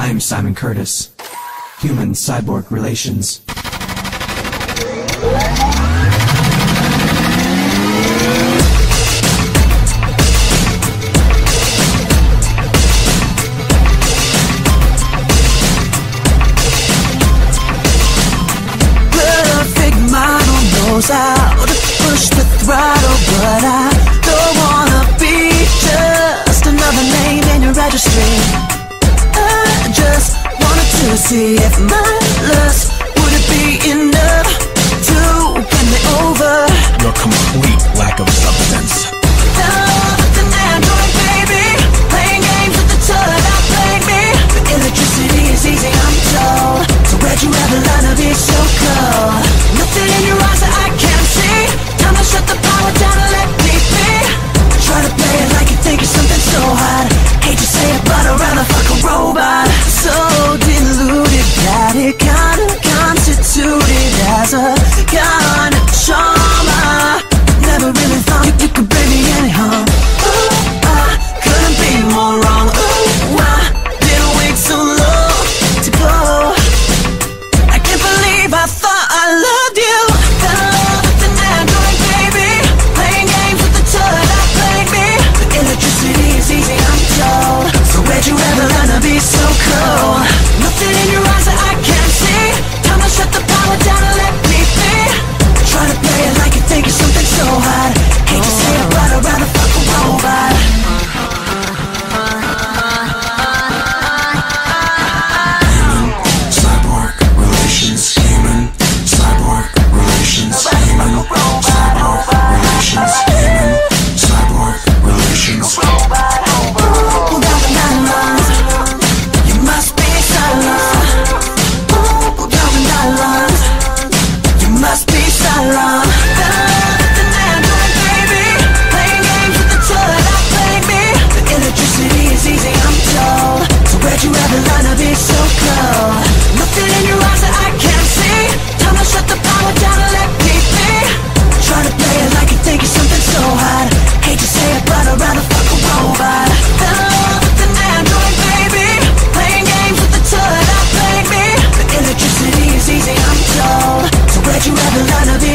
I'm Simon Curtis. Human cyborg relations. Perfect model knows how to push the throttle, but I See if my lust would it be enough to win me over? Your complete lack of substance. what time.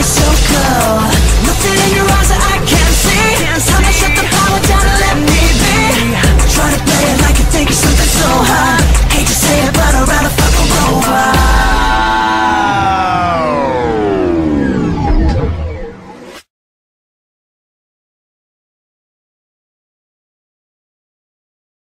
so cold Nothing in your eyes that I can't see. Time to shut the power down.